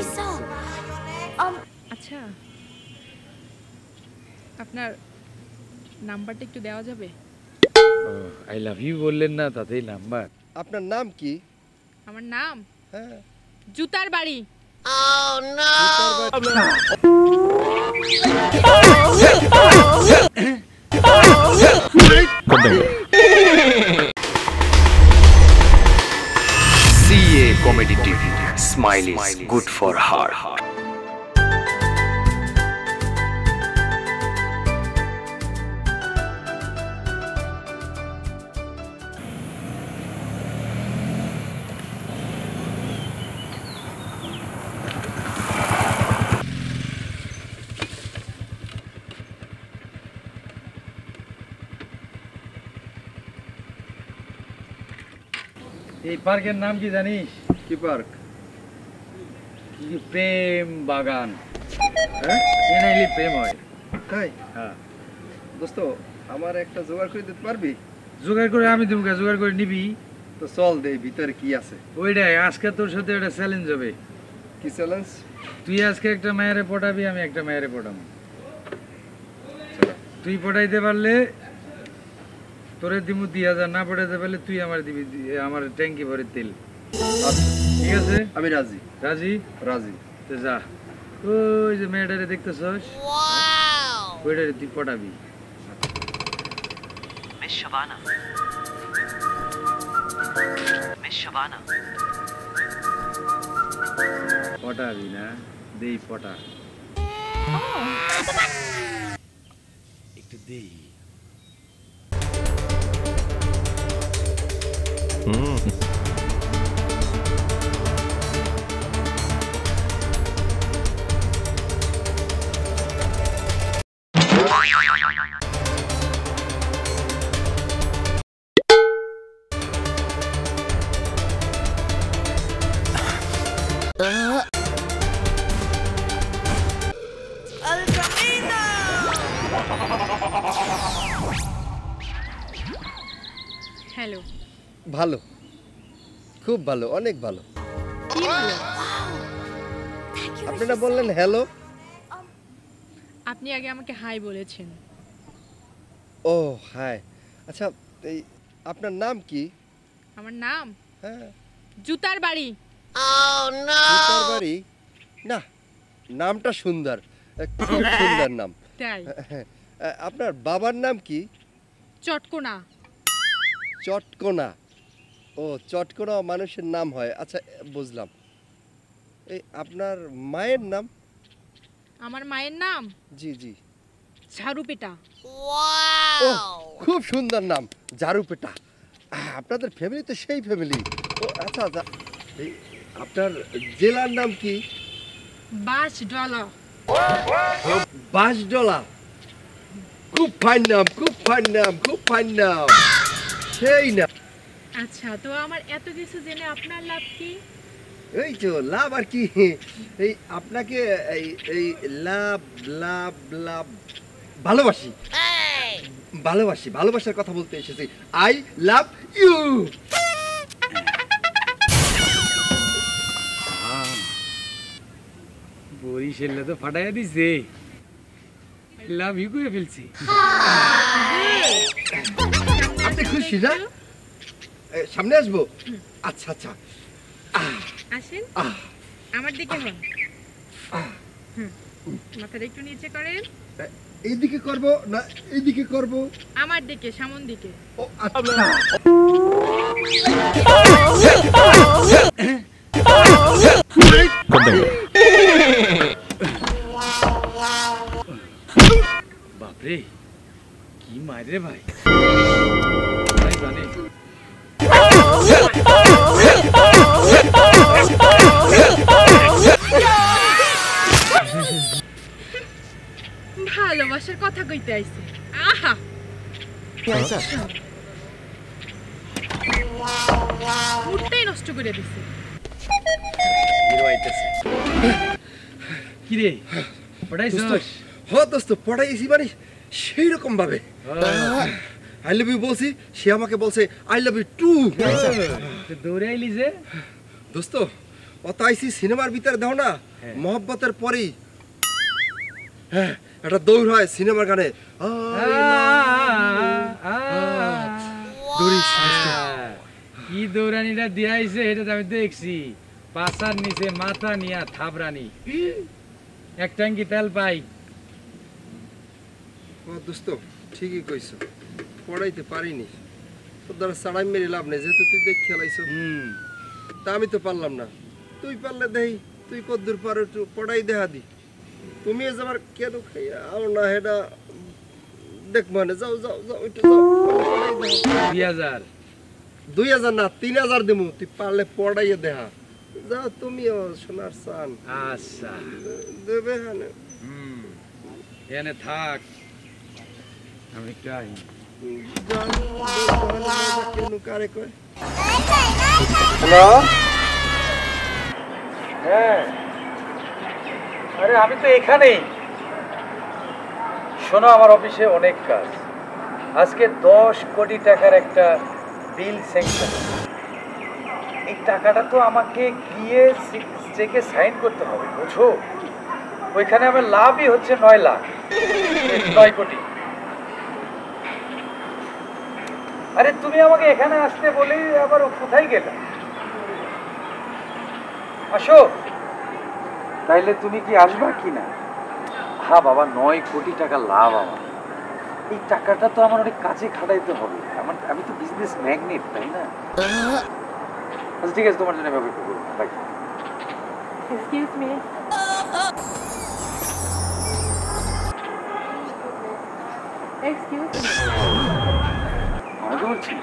Um, আচ্ছা। আপনার নাম্বারটা একটু দেওয়া যাবে? আই লাভ ইউ বললেন না তাতেই নাম্বার। আপনার নাম কি? আমার নাম? হ্যাঁ। জুতার বাড়ি। CA Smile is good for heart. এই পার্কের নাম কি জানিস কি পার্ক কি প্রেম বাগান। হ্যাঁ? প্রেম হয়। তাই? হ্যাঁ। দোস্ত আমার একটা জোগাড় করে দিতে পারবি? জোগাড় করে আমি তুমি জোগাড় করে নিবি? তো চল দে ভিতরে কি আছে? ওইটাই আজকে তোর সাথে একটা চ্যালেঞ্জ হবে। কি চ্যালেঞ্জ তুই আজকে একটা মায়েরে পটাবি আমি একটা মায়েরে পটাবো। তুই পটাইতে পারলে তোরে দিমু দুই হাজার না পটাইতে পারলে তুই আমার দিবি আমার ট্যাঙ্কি ভরে তেল। আচ্ছা ঠিক আছে? আমি রাজি। রাজি? রাজি। তো যা। ওই যে মেয়েটারে দেখতেছস? ওইটারে তুই পটাবি। Miss Shavana. Miss Shavana. পটাবি না? দেই পটা। একটু দেই। হ্যালো খুব ভালো অনেক ভালো। আপনি না বললেন হ্যালো আপনি আগে আমাকে হাই বলেছেন। ও হাই আচ্ছা এই আপনার নাম কি? আমার নাম? হ্যাঁ। জুতার বাড়ি। জুতার বাড়ি? না নামটা সুন্দর। খুব সুন্দর নাম। তাই? আপনার বাবার নাম কি? চটকোনা। চটকোনা। ও চটকোনা মানুষের নাম হয়। আচ্ছা বুঝলাম। এই আপনার মায়ের নাম? আমার মায়ের নাম? জি জি। ঝাড়ুপেটা। খুব সুন্দর নাম আহ, আপনাদের ফ্যামিলি তো সেই ফ্যামিলি ও আচ্ছা আচ্ছা। এই আপনার জেলার নাম কি? বাস ডলা বাঁশডলা। খুব ফাইন নাম খুব ফাইন নাম খুব ফাইন নাম। সেই না আচ্ছা তো আমার এত কিছু জেনে আপনার লাভ কি? এই তো লাভ আর কি? এই আপনাকে এই এই লাভ লাভ লাভ ভালোবাসি। ভালোবাসি ভালোবাসার কথা বলতে এসেছি। I love you! বরিশালে তো ফাটাইয়া দিছে। লাভ ইউ করে ফেলছি। আপনি খুশি না? সামনে আসব? আচ্ছা আচ্ছা। আসেন। আমার দিকে হন। হুম, মাথাটা একটু নিচে করেন। এইদিকে করব না এইদিকে করব? আমার দিকে সামন দিকে। ও আচ্ছা। বাপরে কি মারে ভাই ভাই? জানে ভালোবাসার কথা কইতে আইছে। আহা! মুডটাই নষ্ট করে দিছে। কি রে? পড়াইছস? হ দোস্ত পড়াইছি মানে সেই রকম ভাবে আই লাভ ইউ বলছি সে আমাকে বলছে আই লাভ ইউ টু তো দৌড়ে আইলি যে। দোস্ত অত আইসি সিনেমার ভিতরে দাও না। হ্যাঁ। মহব্বতের পরেই। হ্যাঁ একটা দৌড় হয় সিনেমার গানে কি দৌড়ানিটা দিয়াইছে এটা আমি দেখছি পাশার নিচে মাথা নিয়া থাবরানি এক ট্যাঙ্কি তেল পাই দোস্ত ঠিকই কইছো পড়াইতে পারিনি তোর সাড়াই মেরে লাভ নেই যেহেতু তুই দেখ খেলাইছো তা আমি তো পারলাম না তুই পারলে দেই তুই কদ্দূর পারো পড়াই দেহা দি তুমি এ যাবার কেন খাইয়া? আও না হেডা দেখ মানে যাও যাও যাও একটু যাও। দুই হাজার। দুই হাজার না তিন হাজার দেবো তুই পারলে পড়াইয়ে দেহা। যাও তুমিও সোনার সান আচ্ছা। দেবে হানে। হুম এনে থাক। আমি হ্যালো? হ্যাঁ। আরে, আমি তো এখানেই। শোনো, আমার অফিসে অনেক কাজ। আজকে দশ কোটি টাকার একটা বিল স্যাংশন এই টাকাটা তো আমাকে গিয়ে চেকে সাইন করতে হবে বুঝো ওইখানে আমার লাভই হচ্ছে নয় লাখ। নয় কোটি। আরে, তুমি আমাকে এখানে আসতে বলেই আবার কোথায় গেলে? আসো। তাইলে তুমি কি আসবা কি না? হ্যাঁ বাবা নয় কোটি টাকা লাভ আমার। এই টাকাটা তো আমার অনেক কাছে খাটাইতে হবে। আমার আমি তো বিজনেস ম্যাগনেট তাই না? আচ্ছা ঠিক আছে তোমার জন্য অপেক্ষা করব। Bye excuse me excuse me আমাকে বলছি।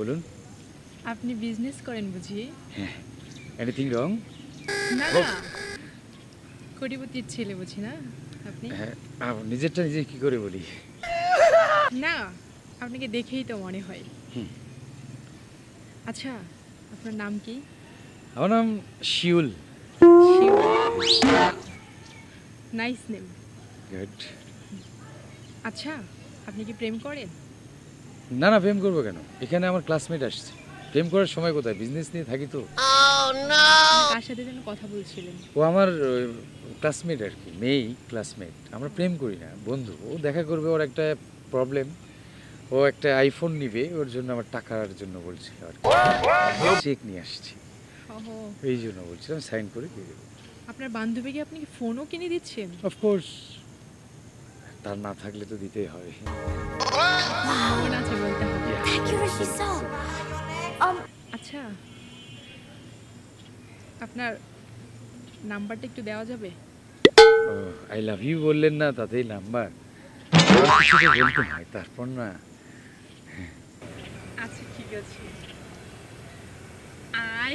বলুন। আপনি বিজনেস করেন বুঝি? এনিথিং রং না না। কোটিপতির ছেলে বুঝি না আপনি? হ্যাঁ আহ, নিজেরটা নিজে কি করে বলি? না আপনাকে দেখেই তো মনে হয়। আচ্ছা আপনার নাম কি? আমার নাম শিউল। নাইস নেম গুড আচ্ছা আপনি কি প্রেম করেন? না না প্রেম করব কেন? এখানে আমার ক্লাসমেট আসছে। প্রেম করার সময় কোথায়? বিজনেস নিয়ে থাকি তো। কার সাথে যেন কথা বলছিলেন? ও আমার ক্লাসমেট আর কি মেয়েই ক্লাসমেট আমরা প্রেম করি না বন্ধু। ও দেখা করবে ওর একটা প্রবলেম ও একটা আইফোন নিবে ওর জন্য আমার টাকার জন্য বলছে আর চেক নিয়ে আসছি। এই জন্য বলছিলাম সাইন করে দিয়ে দেবো। আপনার বান্ধবীকে আপনি কি ফোনও কিনে দিচ্ছেন অফকোর্স তার না থাকলে তো দিতেই হবে um আচ্ছা। আপনার নাম্বারটা একটু দেওয়া যাবে? ও আই লাভ ইউ বললেন না তাতেই নাম্বার। বলতে হয় তারপর না। আচ্ছা ঠিক আছে। আই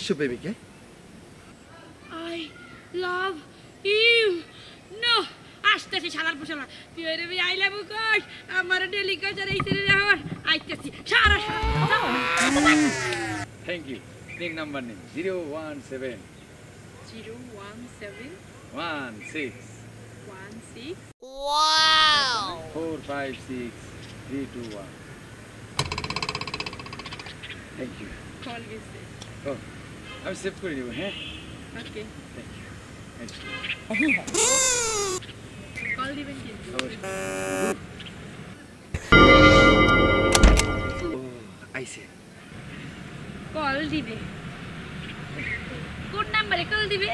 বিশ্বপ্রেমিক? I love you no আসতেছি শালার পোশালা। তুই রে আই লাভ কই আমার ডেলি এই ছেলে আমার আইতেছি। সারা সারা। থ্যাংক ইউ তিন নাম্বার নেই। Zero one seven zero one seven one six one six four five six three two one thank you call গেছে ও আমি সেভ করে দেবো হ্যাঁ ওকে কল দিবেন কিন্তু আইছে কল দিবে কোন নাম্বারে কল দিবে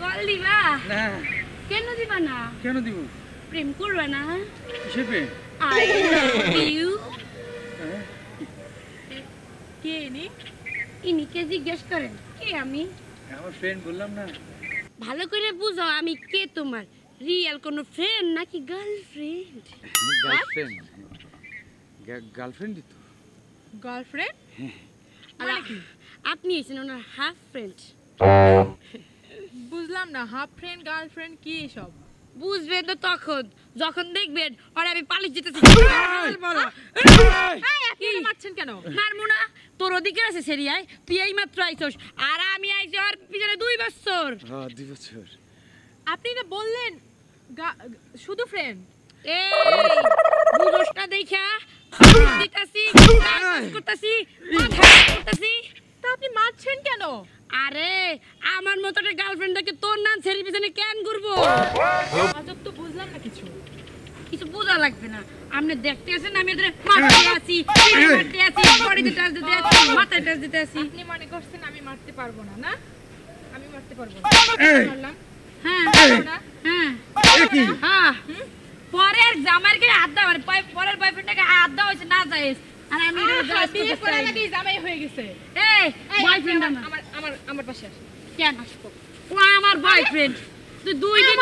কল দিবা না কেন দিবা না কেন দিব প্রেম করবে না হিসেবে আই লাভ ইউ হ্যাঁ? কে নি ইনিকে জিজ্ঞেস করেন? কে আমি? আমার ফ্রেন্ড বললাম না। ভালো করে বুঝো আমি কে তোমার? রিয়েল কোনো ফ্রেন্ড নাকি গার্লফ্রেন্ড গার্লফ্রেন্ড গার্লফ্রেন্ডই তো। গার্লফ্রেন্ড আর আপনি এসেছেন ওনার হাফ ফ্রেন্ড বুঝলাম না হাফ ফ্রেন্ড গার্লফ্রেন্ড কি এসব? বুঝবেন তো তখন। যখন দেখবেন আর আমি পালিশ আপনি মারছেন কেন? মারমু না। তোর ওদিকে আছে সেরিয়ায় তুই এই মাত্র আইছস। আর আমি আইছি আর পিছনে দুই বছর। হ্যাঁ দুই বছর। আপনি না বললেন শুধু ফ্রেন্ড এই বুঝোসটা দেখা দিতাছি করতাছি কথা করতাছি। তা আপনি মারছেন কেন? আরে মতো একটা গার্লফ্রেন্ডটাকে তোর নাম ছেড়ে পিছনে কেন ঘুরবো? অজব তো বুঝলাম না কিছু। কিছু বোঝা লাগবে না। আপনি দেখতে আছেন আমি এদের মারতে পিঠে মারতে আছি বডিতে টাচ দিতে আছি মাথায় টাচ দিতে আছি। আপনি মনে করছেন আমি মারতে পারব না না? আমি মারতে পারব না। হ্যাঁ হ্যাঁ। হ্যাঁ। পরের জামাইয়ের গায়ে হাত মানে পরের হাত দেওয়া হয়েছে না যাইস আর আমি এটা আহা, জায়েজ বিয়ে করার আগেই জামাই হয়ে গেছে। এই এই, বয়ফ্রেন্ড আমার আমার। আমার আমার পাশে আসেন কেন আসব? ও আমার বয়ফ্রেন্ড তুই দুই দিন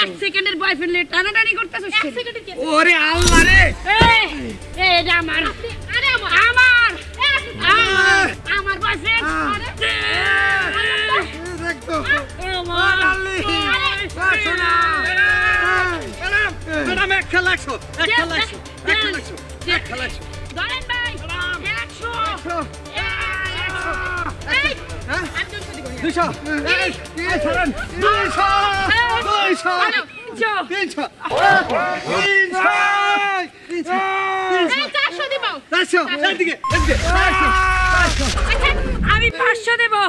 এক সেকেন্ডের বয়ফ্রেন্ড লে টানাটানি করতেছিস এক সেকেন্ডে ওরে আল্লাহ রে! এই এই এটা আমার। আরে আমার। আমার। বয়ফ্রেন্ড আরে। আমার শোনা। ম্যাডাম এক খেলা একশো এক খেলা একশো এক খেলা একশো এক খেলা একশো। ধরেন ভাই একশো। আমি দুশো দুইশো। আমি পাঁচশো দেবো।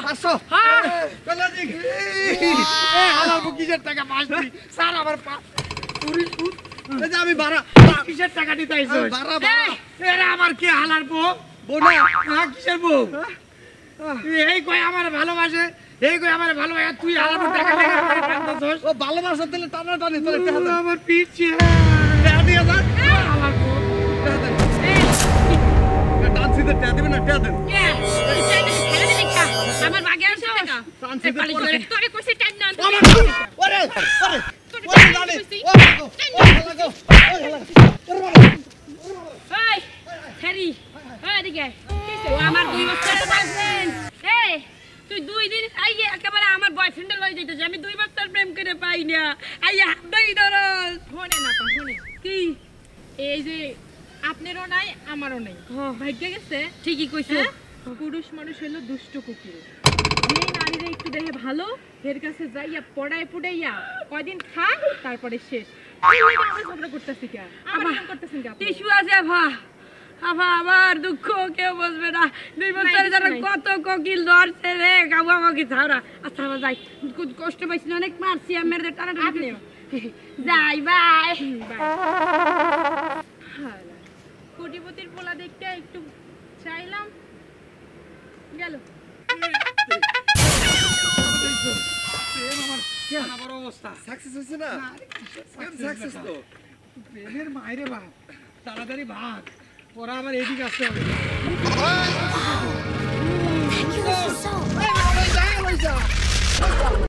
হ্যাঁ। টাকা? পাঁচ দিই স্যার আমার আমি বাড়া কিসের টাকা দিতে আমার কি হালার বউ? বউ না হ্যাঁ, কিসের বউ? এই কয় আমার ভালোবাসে এই কই আমার ভালোবাসে তুই বউ টাকা টাকা করে ও ভালোবাসা দিলে টানা টানি তোর টাকা আমার পিছে টাকা দিয়ে যা। হালার বউ। টাকা দে। টানছিতে টাকা দিবে না টাকা দে। আমার ভাগে আছে টাকা তোরে টাইম না। ওরে ওরে ওরে ওরে জানি ও ও লাগো ও লাগো এই হেরি এই এদিকে ও আমার দুই বছরের বয়ফ্রেন্ড এই তুই দুই দিন আইয়ে একেবারে আমার বয়ফ্রেন্ডে লই যাইতেছে আমি দুই বছর প্রেম করে পাই না আইয়া হাতটাই ধরস শোনেন আপা শোনেন কি এই যে আপনারও নাই আমারও নাই হ্যাঁ। ভাগ্য গেছে? ঠিকই কইছো। হ্যাঁ? পুরুষ মানুষ হলো দুষ্ট কুকুর। নারীরা একটু দেখে ভালো এর কাছে যাইয়া পড়ায় পড়াইয়া কয়দিন তারপরে শেষ। এই লাগে আমরা ঝগড়া করতেছি কে? আমার আবার- করতেছেন কে টিস্যু আছে আভা। আভা আমার দুঃখ কেউ বুঝবে না। দুই বছর কত কোকিল ধরছে রে গাবু আমাকে ছাড়া আচ্ছা আমার যাই। কষ্ট পাইছি অনেক মারছি আমার টানা টানা যাই বাই। হালা। আমার অবস্থা সাকসেস হয়েছে না সাকসেস তো প্রেমের মায়েরে বাপ তাড়াতাড়ি ভাগ ওরা আবার এদিকে আসতে হবে এই, ওই যা, ওই যা।